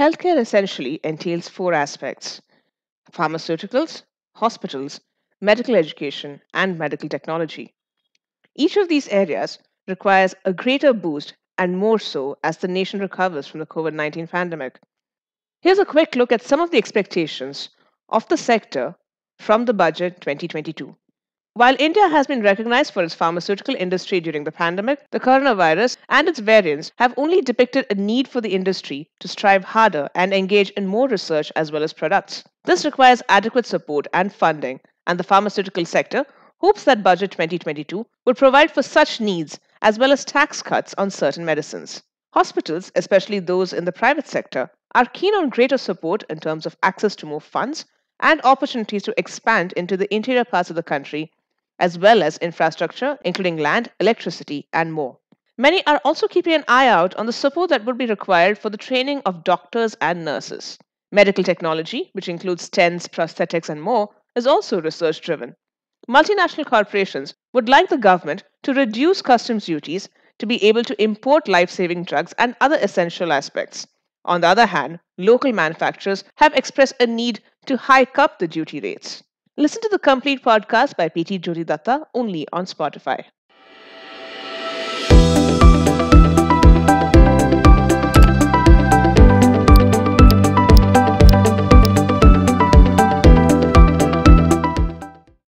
Healthcare essentially entails four aspects pharmaceuticals, hospitals, medical education, and medical technology. Each of these areas requires a greater boost and more so as the nation recovers from the COVID 19 pandemic. Here's a quick look at some of the expectations of the sector from the budget 2022. While India has been recognized for its pharmaceutical industry during the pandemic, the coronavirus and its variants have only depicted a need for the industry to strive harder and engage in more research as well as products. This requires adequate support and funding, and the pharmaceutical sector hopes that Budget 2022 would provide for such needs as well as tax cuts on certain medicines. Hospitals, especially those in the private sector, are keen on greater support in terms of access to more funds and opportunities to expand into the interior parts of the country as well as infrastructure, including land, electricity, and more. Many are also keeping an eye out on the support that would be required for the training of doctors and nurses. Medical technology, which includes stents, prosthetics, and more, is also research driven. Multinational corporations would like the government to reduce customs duties to be able to import life saving drugs and other essential aspects. On the other hand, local manufacturers have expressed a need to hike up the duty rates. Listen to the complete podcast by PT Jyothi Datta only on Spotify.